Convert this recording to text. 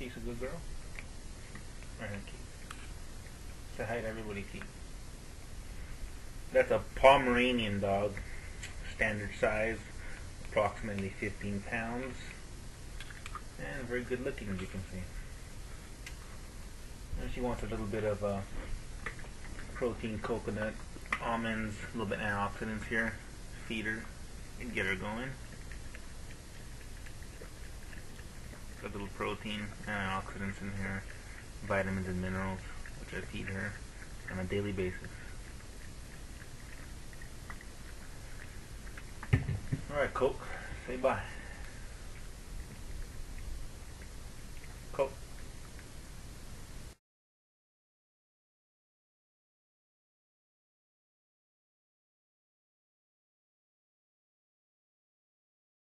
She's a good girl. Right, Keith. Say hi to everybody, Keith. That's a Pomeranian dog, standard size, approximately 15 pounds, and very good looking as you can see. And she wants a little bit of uh, protein, coconut, almonds, a little bit of antioxidants here. Feed her and get her going. A little protein, uh, antioxidants in here, vitamins and minerals, which I feed her on a daily basis. Alright, Coke, say bye.